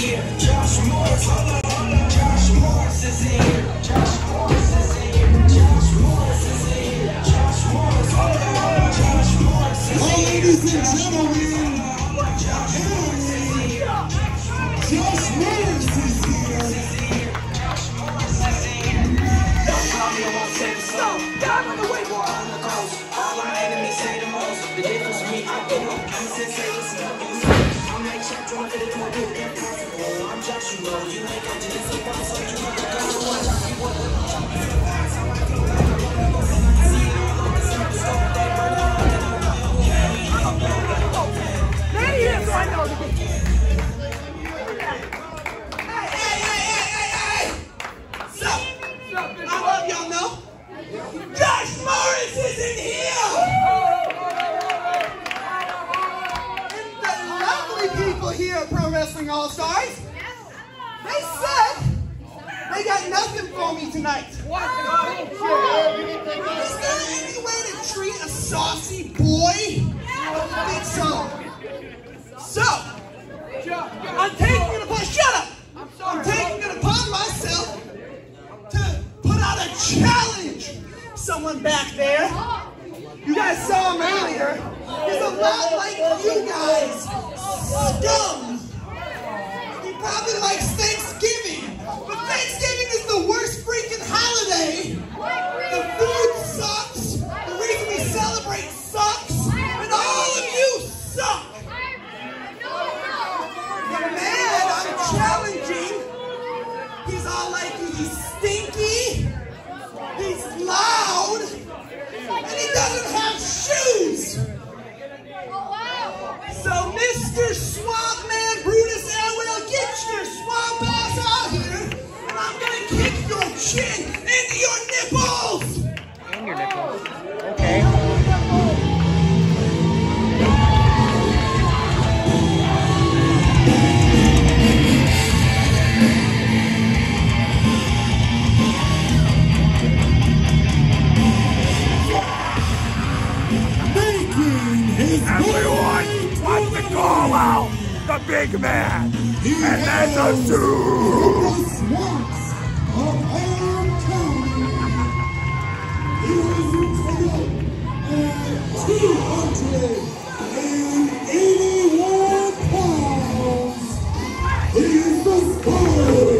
here. Josh Morris, hold on, hold on. Josh Morris is here. Josh Morris is here. Josh Morris is here. Josh Morris, hold on, hold on. Josh Morris is here. ladies and gentlemen, Josh Morris is here. Josh Morris is here. Josh Morris is here. Don't call me, I won't say the stone. Dive on the way, war I'm Joshua, you ain't got to this impossible. You know the God who got nothing for me tonight. Is there any way to treat a saucy boy? I don't think so. So, I'm taking it upon, shut up! I'm taking it upon myself to put out a challenge. Someone back there, you guys saw him earlier, he's a lot like you guys. Scum. He probably likes Thanksgiving, but Thanksgiving is the worst freaking holiday. The chin into your nipples. And your nipples. Okay. Making his Everyone way wants to call out the big man. And that's a hails 281 pounds. He is the scourge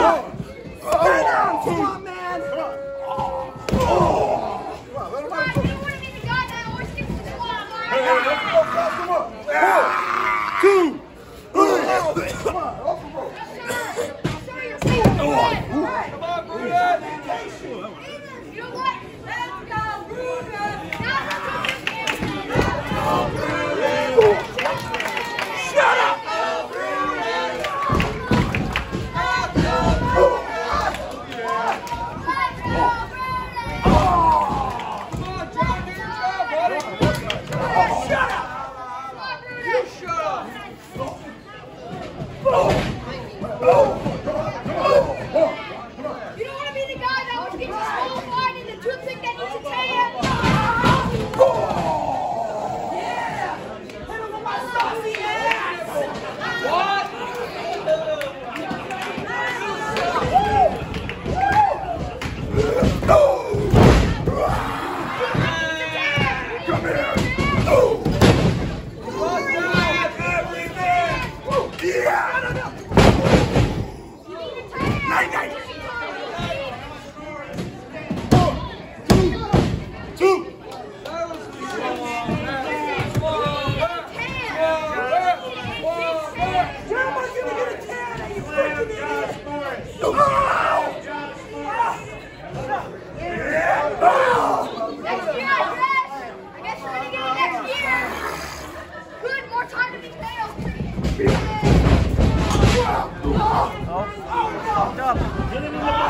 Stand Stop. Stop.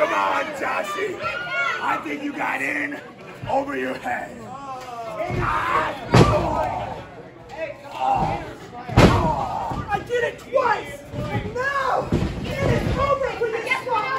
Come on, Joshy. I think you got in over your head. Oh. I did it twice. No. Get it over with this one.